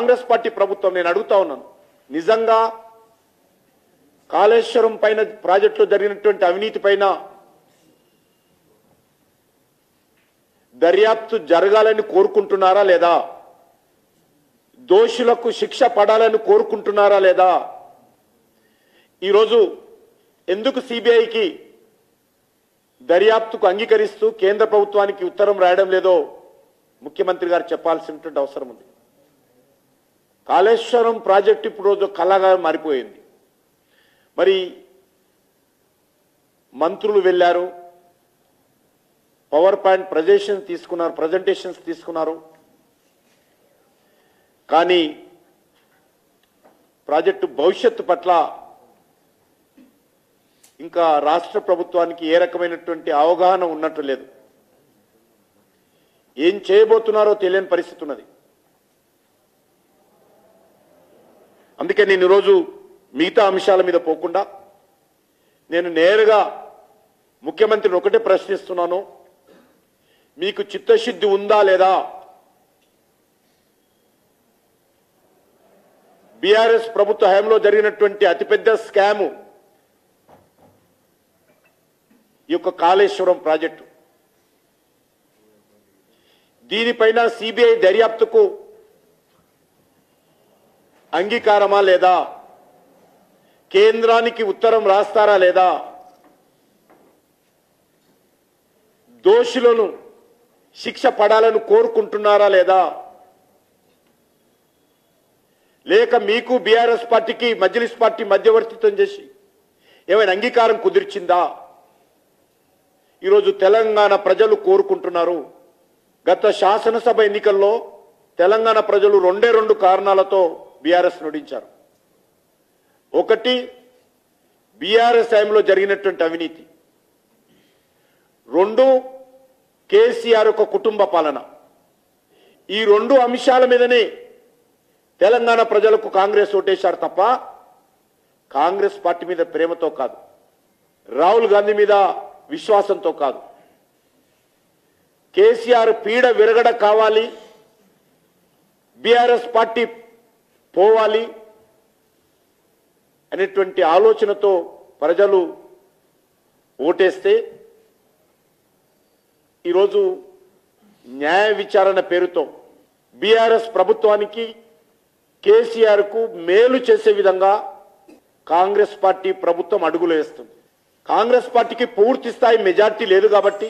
Congress party ప్రభుత్వం నేను అడుగుతా ఉన్నాను. నిజంగా కాళేశ్వరం పైన ప్రాజెక్టులో జరిగినటువంటి అవినీతి పైన దర్యాప్తు జరగాలని కోరుకుంటున్నారా లేదా? దోషులకు శిక్ష పడాలని కోరుకుంటున్నారా లేదా? ఈరోజు ఎందుకు సిబిఐకి దర్యాప్తుకు అంగీకరిస్తూ కేంద్ర ప్రభుత్వానికి ఉత్తరం రాయడం లేదో ముఖ్యమంత్రి గారు చెప్పాల్సినటువంటి అవసరం ఉంది. కాళేశ్వరం ప్రాజెక్ట్ ఇప్పుడు రోజు కళగా మారిపోయింది. మరి మంత్రులు వెళ్ళారు. పవర్ పాయింట్ ప్రజెషన్ తీసుకున్నారు ప్రజెంటేషన్స్ తీసుకున్నారు. కానీ ప్రాజెక్టు భవిష్యత్తు పట్ల ఇంకా రాష్ట్ర ప్రభుత్వానికి ఏ రకమైనటువంటి అవగాహన ఉన్నట్టు లేదు. ఏం చేయబోతున్నారో తెలియని పరిస్థితి ఉన్నది. అందుకే నేను ఈరోజు మిగతా అంశాల మీద పోకుండా నేను నేరుగా ముఖ్యమంత్రిని ఒకటే ప్రశ్నిస్తున్నాను. మీకు చిత్తశుద్ధి ఉందా లేదా? బీఆర్ఎస్ ప్రభుత్వ హయాంలో జరిగినటువంటి అతిపెద్ద స్కాము ఈ యొక్క కాళేశ్వరం ప్రాజెక్టు. దీనిపైన సిబిఐ దర్యాప్తుకు అంగీకారమా లేదా? కేంద్రానికి ఉత్తరం రాస్తారా లేదా? దోషులను శిక్ష పడాలని కోరుకుంటున్నారా లేదా? లేక మీకు బీఆర్ఎస్ పార్టీకి మజ్లిస్ పార్టీ మధ్యవర్తిత్వం చేసి ఏమైనా అంగీకారం కుదిర్చిందా? ఈరోజు తెలంగాణ ప్రజలు కోరుకుంటున్నారు. గత శాసనసభ ఎన్నికల్లో తెలంగాణ ప్రజలు రెండే రెండు కారణాలతో బీఆర్ఎస్ నుడించారు. ఒకటి బీఆర్ఎస్ టైంలో జరిగినటువంటి అవినీతి. రెండు కేసీఆర్ యొక్క కుటుంబ పాలన. ఈ రెండు అంశాల మీదనే తెలంగాణ ప్రజలకు కాంగ్రెస్ ఓటేశారు తప్ప కాంగ్రెస్ పార్టీ మీద ప్రేమతో కాదు రాహుల్ గాంధీ మీద విశ్వాసంతో కాదు. కేసీఆర్ పీడ విరగడ కావాలి బీఆర్ఎస్ పార్టీ పోవాలి అనేటువంటి ఆలోచనతో ప్రజలు ఓటేస్తే ఈరోజు న్యాయ విచారణ పేరుతో బీఆర్ఎస్ ప్రభుత్వానికి కేసీఆర్కు మేలు చేసే విధంగా కాంగ్రెస్ పార్టీ ప్రభుత్వం అడుగులు వేస్తుంది. కాంగ్రెస్ పార్టీకి పూర్తి స్థాయి మెజార్టీ లేదు కాబట్టి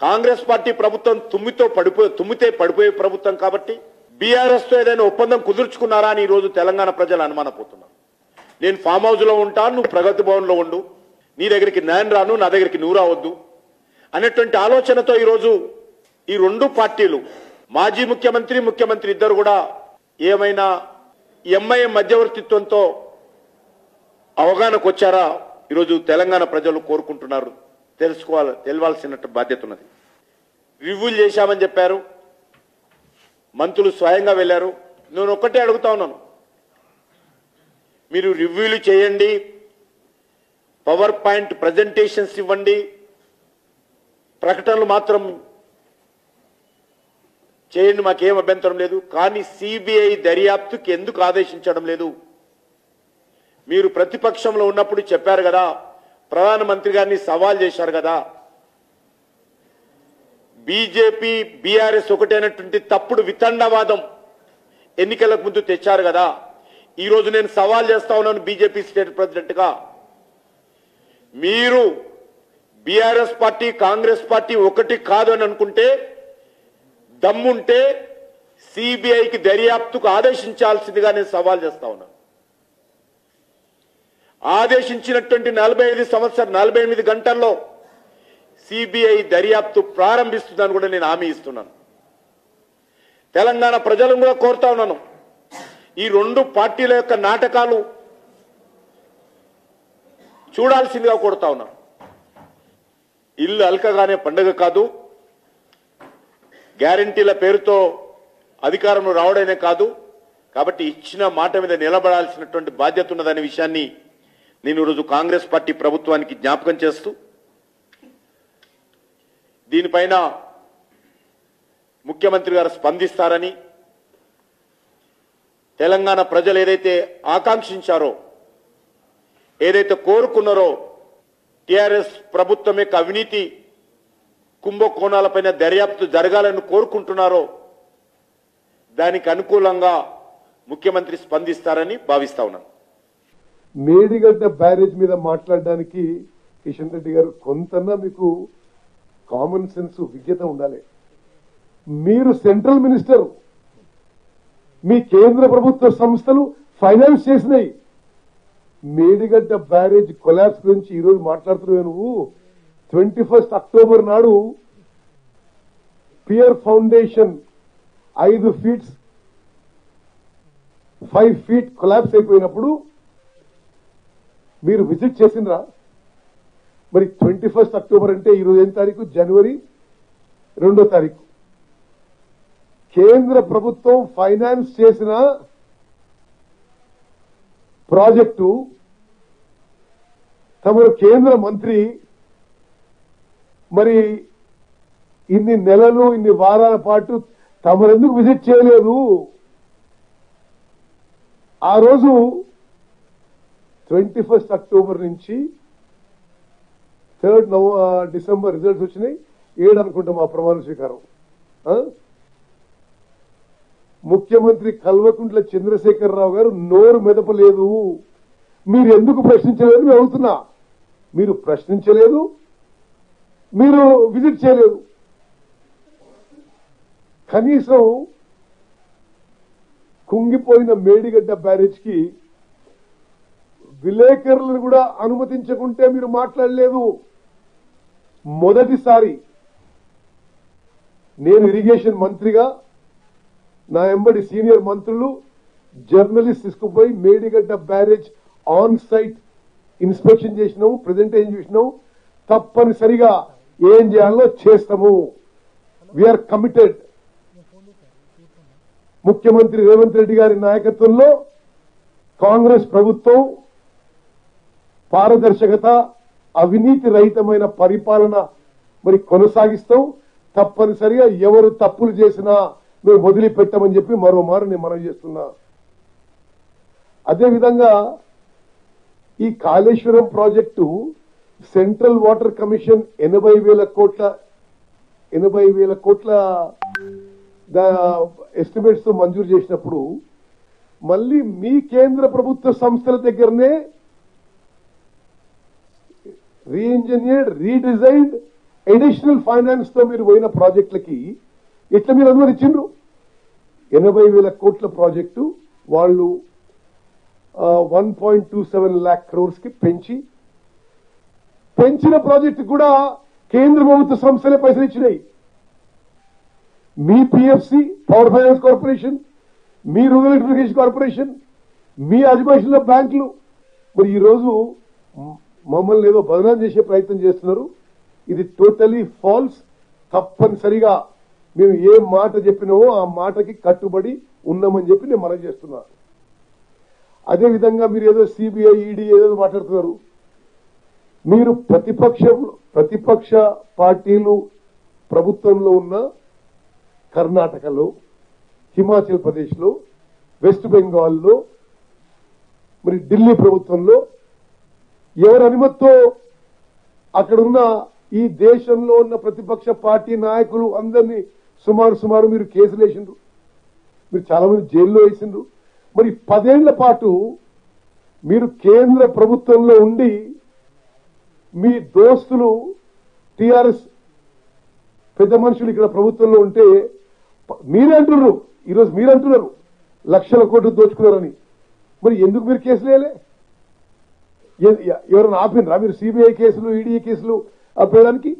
కాంగ్రెస్ పార్టీ ప్రభుత్వం తుమ్మితో పడిపోయే తుమ్మితే పడిపోయే ప్రభుత్వం కాబట్టి బీఆర్ఎస్తో ఏదైనా ఒప్పందం కుదుర్చుకున్నారా అని ఈరోజు తెలంగాణ ప్రజలు అనుమానపోతున్నారు. నేను ఫామ్ హౌస్లో ఉంటాను నువ్వు ప్రగతి భవన్లో ఉండు. నీ దగ్గరికి నేను రాను నా దగ్గరికి నువ్వు రావద్దు అనేటువంటి ఆలోచనతో ఈరోజు ఈ రెండు పార్టీలు మాజీ ముఖ్యమంత్రి ముఖ్యమంత్రి ఇద్దరు కూడా ఏమైనా ఎంఐఎం మధ్యవర్తిత్వంతో అవగాహనకు వచ్చారా? ఈరోజు తెలంగాణ ప్రజలు కోరుకుంటున్నారు. తెలుసుకోవాలి తెలవాల్సిన బాధ్యత ఉన్నది. రివ్యూలు చేశామని చెప్పారు. మంత్రులు స్వయంగా వెళ్ళారు. నేను ఒక్కటే అడుగుతా ఉన్నాను. మీరు రివ్యూలు చేయండి. పవర్ పాయింట్ ప్రజెంటేషన్స్ ఇవ్వండి. ప్రకటనలు మాత్రం చేయండి. మాకేం అభ్యంతరం లేదు. కానీ సిబిఐ దర్యాప్తుకి ఎందుకు ఆదేశించడం లేదు? మీరు ప్రతిపక్షంలో ఉన్నప్పుడు చెప్పారు కదా ప్రధానమంత్రి గారిని సవాల్ చేశారు కదా. బీజేపీ బీఆర్ఎస్ ఒకటైనటువంటి తప్పుడు వితండవాదం ఎన్నికలకు ముందు తెచ్చారు కదా. ఈ రోజు నేను సవాల్ చేస్తా ఉన్నాను బీజేపీ స్టేట్ ప్రెసిడెంట్గా మీరు బీఆర్ఎస్ పార్టీ కాంగ్రెస్ పార్టీ ఒకటి కాదు అని అనుకుంటే దమ్ముంటే సిబిఐకి దర్యాప్తుకు ఆదేశించాల్సిందిగా నేను సవాల్ చేస్తా ఉన్నాను ఆదేశించినటువంటి నలభై ఐదు సంవత్సరం నలభై ఎనిమిది గంటల్లో సిబిఐ దర్యాప్తు ప్రారంభిస్తుందని కూడా నేను హామీ ఇస్తున్నాను. తెలంగాణ ప్రజలను కూడా కోరుతా ఉన్నాను. ఈ రెండు పార్టీల యొక్క నాటకాలు చూడాల్సిందిగా కోరుతా ఉన్నాను ఇల్లు అల్కగానే పండుగ కాదు. గ్యారంటీల పేరుతో అధికారంలో రావడమే కాదు. కాబట్టి ఇచ్చిన మాట మీద నిలబడాల్సినటువంటి బాధ్యత ఉన్నదనే విషయాన్ని నేను ఈరోజు కాంగ్రెస్ పార్టీ ప్రభుత్వానికి జ్ఞాపకం చేస్తూ దీనిపైన ముఖ్యమంత్రి గారు స్పందిస్తారని తెలంగాణ ప్రజలు ఏదైతే ఆకాంక్షించారో ఏదైతే కోరుకున్నారో టిఆర్ఎస్ ప్రభుత్వం యొక్క అవినీతి కుంభకోణాలపైన దర్యాప్తు జరగాలని కోరుకుంటున్నారో దానికి అనుకూలంగా ముఖ్యమంత్రి స్పందిస్తారని భావిస్తా ఉన్నాను. మేడిగడ్డ బ్యారేజ్ మీద మాట్లాడడానికి కిషన్ రెడ్డి గారు కొంత మీకు కామన్ సెన్స్ విజ్ఞత ఉండాలి. మీరు సెంట్రల్ మినిస్టర్. మీ కేంద్ర ప్రభుత్వ సంస్థలు ఫైనాన్స్ చేసినాయి. మేడిగడ్డ బ్యారేజ్ కొలాబ్స్ గురించి ఈరోజు మాట్లాడుతున్నావు నువ్వు. ట్వంటీ ఫస్ట్ అక్టోబర్ నాడు పియర్ ఫౌండేషన్ ఐదు ఫీట్స్ ఫైవ్ ఫీట్ కొలాబ్స్ అయిపోయినప్పుడు మీరు విజిట్ చేసిండ్రా? మరి ట్వంటీ ఫస్ట్ అక్టోబర్ అంటే ఈరోజు ఏం తారీఖు? జనవరి రెండో తారీఖు. కేంద్ర ప్రభుత్వం ఫైనాన్స్ చేసిన ప్రాజెక్టు తమరు కేంద్ర మంత్రి మరి ఇన్ని నెలలు ఇన్ని వారాల పాటు తమరెందుకు విజిట్ చేయలేదు? ఆ రోజు ట్వంటీ ఫస్ట్ అక్టోబర్ నుంచి థర్డ్ నవ డిసెంబర్ రిజల్ట్స్ వచ్చినాయి. ఏడు అనుకుంటాం ఆ ప్రమాణ స్వీకారం. ముఖ్యమంత్రి కల్వకుంట్ల చంద్రశేఖరరావు గారు నోరు మెదపలేదు. మీరు ఎందుకు ప్రశ్నించలేదు మేము అవుతున్నా మీరు ప్రశ్నించలేదు. మీరు విజిట్ చేయలేదు. కనీసం కుంగిపోయిన మేడిగడ్డ బ్యారేజ్కి విలేకరులను కూడా అనుమతించకుంటే మీరు మాట్లాడలేదు. మొదటిసారి నేను ఇరిగేషన్ మంత్రిగా నా ఎంబడి సీనియర్ మంత్రులు జర్నలిస్ట్ తీసుకుపోయి Medigadda barrage on site inspection చేసినాము ప్రజెంటేషన్ చేసినాము. తప్పనిసరిగా ఏం చేయాలో చేస్తాము. వీఆర్ కమిటెడ్ ముఖ్యమంత్రి రేవంత్ రెడ్డి గారి నాయకత్వంలో కాంగ్రెస్ ప్రభుత్వం పారదర్శకత అవినీతి రహితమైన పరిపాలన మరి కొనసాగిస్తాం. తప్పనిసరిగా ఎవరు తప్పులు చేసినా మేము వదిలిపెట్టమని చెప్పి మరోమారు నేను మనం చేస్తున్నా. అదేవిధంగా ఈ Kaleshwaram project central water commission ఎనభై వేల కోట్ల ఎనభై వేల కోట్ల ఎస్టిమేట్స్తో మంజూరు చేసినప్పుడు మళ్ళీ మీ కేంద్ర ప్రభుత్వ సంస్థల దగ్గరనే రీఇంజనీర్డ్ రీడిజైన్డ్ అడిషనల్ ఫైనాన్స్తో మీరు పోయిన ప్రాజెక్టులకి ఎట్లా మీరు అనుమతించిండ్రు ఎనభై వేల కోట్ల ప్రాజెక్టు వాళ్ళు one point two seven lakh క్రోర్స్కి పెంచి పెంచిన ప్రాజెక్టు కూడా కేంద్ర ప్రభుత్వ సంస్థలే పైసలు ఇచ్చినాయి. మీ పిఎఫ్సి పవర్ ఫైనాన్స్ కార్పొరేషన్ మీ రూరల్ ఎలక్ట్రిఫికేషన్ కార్పొరేషన్ మీ అధిపక్షుల బ్యాంకులు మరి ఈరోజు మమ్మల్ని ఏదో బదనాం చేసే ప్రయత్నం చేస్తున్నారు. ఇది టోటలీ ఫాల్స్ తప్పనిసరిగా మేము ఏ మాట చెప్పినామో ఆ మాటకి కట్టుబడి ఉన్నామని చెప్పి నేను మనం చేస్తున్నా. అదేవిధంగా మీరు ఏదో సిబిఐ ఈడీ ఏదో మాట్లాడుతున్నారు. మీరు ప్రతిపక్షంలో ప్రతిపక్ష పార్టీలు ప్రభుత్వంలో ఉన్న కర్ణాటకలో హిమాచల్ ప్రదేశ్లో వెస్ట్ బెంగాల్లో మరి ఢిల్లీ ప్రభుత్వంలో ఎవరి అనుమతితో అక్కడున్న ఈ దేశంలో ఉన్న ప్రతిపక్ష పార్టీ నాయకులు అందరినీ సుమారు సుమారు మీరు కేసులు వేసిండ్రు. మీరు చాలా మంది జైల్లో వేసిండ్రు. మరి పదేళ్ళ పాటు మీరు కేంద్ర ప్రభుత్వంలో ఉండి మీ దోస్తులు టిఆర్ఎస్ పెద్ద మనుషులు ఇక్కడ ప్రభుత్వంలో ఉంటే ప- మీరే అంటున్నారు ఈరోజు మీరు అంటున్నారు లక్షల కోట్లు దోచుకున్నారని. మరి ఎందుకు మీరు కేసులు వేయలే? ఎవరైనా ఆపినరా మీరు సిబిఐ కేసులు ఈడీ కేసులు ఆపేయడానికి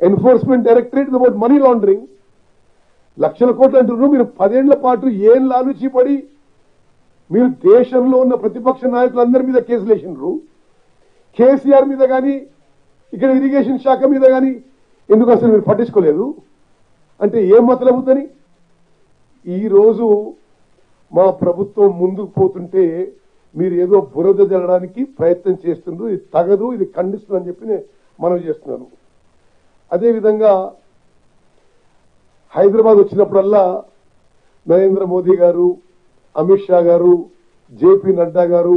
enforcement directorate about money laundering లక్షల కోట్లు అంటున్నారు. మీరు పదేళ్ళ పాటు ఏం లాలుచి పడి మీరు దేశంలో ఉన్న ప్రతిపక్ష నాయకులందరి మీద కేసులు వేసినారు కేసీఆర్ మీద కానీ ఇక్కడ ఇరిగేషన్ శాఖ మీద కానీ ఎందుకు అసలు మీరు పట్టించుకోలేదు? అంటే ఏం మతలవుద్దని ఈరోజు మా ప్రభుత్వం ముందుకు పోతుంటే మీరు ఏదో బురద జరగడానికి ప్రయత్నం చేస్తుండ్రు ఇది తగదు ఇది ఖండిస్తుందని చెప్పి మనవి చేస్తున్నాను అదేవిధంగా హైదరాబాద్ వచ్చినప్పుడల్లా నరేంద్ర మోదీ గారు అమిత్ షా గారు జేపీ నడ్డా గారు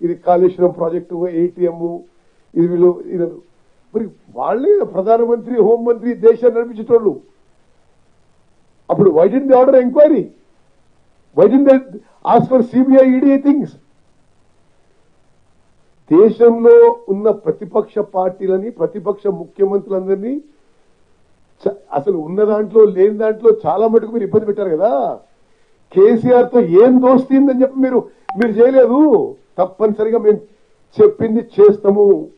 ఇది కాళేశ్వరం ప్రాజెక్టు ఏటీఎం ఇది వీళ్ళు ఇది మరి వాళ్ళే ప్రధానమంత్రి హోంమంత్రి దేశాన్ని నడిపించేటోళ్ళు. అప్పుడు why the order enquiry why the ask for CBI ED things దేశంలో ఉన్న ప్రతిపక్ష పార్టీలని ప్రతిపక్ష ముఖ్యమంత్రులందరినీ చ- అసలు ఉన్న దాంట్లో లేని దాంట్లో చాలా మటుకు మీరు ఇబ్బంది పెట్టారు కదా. కేసీఆర్తో ఏం దోస్తుందని చెప్పి మీరు మీరు చేయలేదు. తప్పనిసరిగా మేము చెప్పింది చేస్తాము.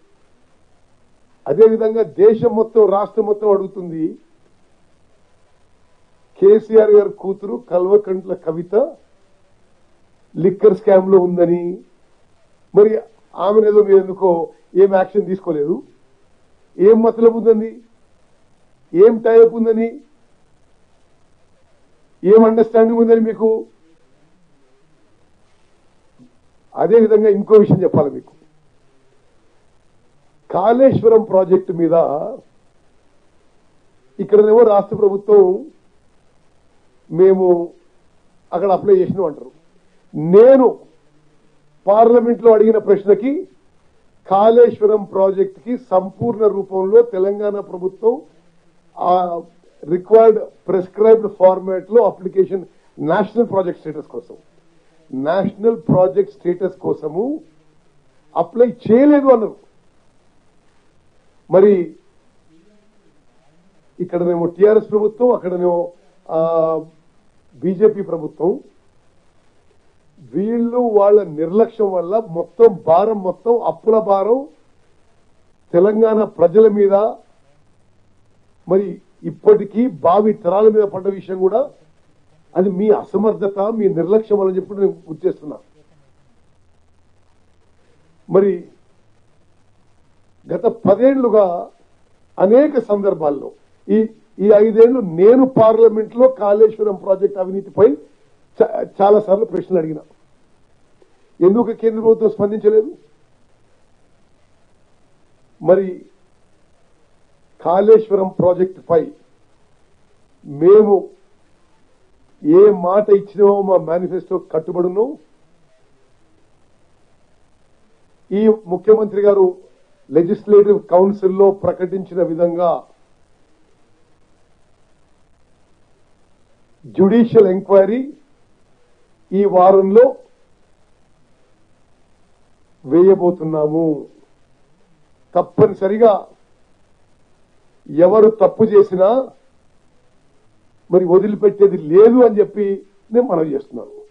అదేవిధంగా దేశం మొత్తం రాష్ట్రం మొత్తం అడుగుతుంది. కేసీఆర్ గారి కూతురు కల్వకంట్ల కవిత లిక్కర్ స్కామ్లో ఉందని. మరి ఆమెనేదో మీరు ఎందుకో ఏం యాక్షన్ తీసుకోలేదు? ఏం మతలబు ఉందని ఏం టైప్ ఉందని? ఏం అండర్స్టాండింగ్ ఉందని మీకు? అదేవిధంగా ఇంకో విషయం చెప్పాలి మీకు. కాళేశ్వరం ప్రాజెక్టు మీద ఇక్కడనేమో రాష్ట్ర ప్రభుత్వం మేము అక్కడ అప్లై చేసినాం అంటారు. నేను పార్లమెంట్లో అడిగిన ప్రశ్నకి కాళేశ్వరం ప్రాజెక్ట్కి సంపూర్ణ రూపంలో తెలంగాణ ప్రభుత్వం ఆ రిక్వైర్డ్ ప్రిస్క్రైబ్డ్ ఫార్మాట్లో అప్లికేషన్ నేషనల్ ప్రాజెక్ట్ స్టేటస్ కోసం. నేషనల్ ప్రాజెక్ట్ స్టేటస్ కోసము అప్లై చేయలేదు అన్నారు. మరి ఇక్కడనేమో టిఆర్ఎస్ ప్రభుత్వం అక్కడనేమో బీజేపీ ప్రభుత్వం వీళ్ళు వాళ్ళ నిర్లక్ష్యం వల్ల మొత్తం భారం మొత్తం అప్పుల భారం తెలంగాణ ప్రజల మీద. మరి ఇప్పటికీ బావి తరాల మీద పడ్డ విషయం కూడా అది మీ అసమర్థత మీ నిర్లక్ష్యం అని చెప్పి నేను గుర్తు చేస్తున్నా మరి గత పదేళ్ళుగా అనేక సందర్భాల్లో ఈ ఈ ఐదేళ్ళు నేను పార్లమెంట్లో కాళేశ్వరం ప్రాజెక్ట్ అవినీతిపై చాలా సార్లు ప్రశ్నలు అడిగిన. ఎందుకు కేంద్ర ప్రభుత్వం స్పందించలేదు? మరి కాళేశ్వరం ప్రాజెక్టుపై మేము ఏ మాట ఇచ్చినామో మా మేనిఫెస్టో కట్టుబడును. ఈ ముఖ్యమంత్రి గారు లెజిస్లేటివ్ కౌన్సిల్లో ప్రకటించిన విధంగా జ్యుడిషియల్ ఎంక్వైరీ ఈ వారంలో వేయబోతున్నాము. తప్పనిసరిగా ఎవరు తప్పు చేసినా మరి వదిలిపెట్టేది లేదు అని చెప్పి నేను మనవి చేస్తున్నాను.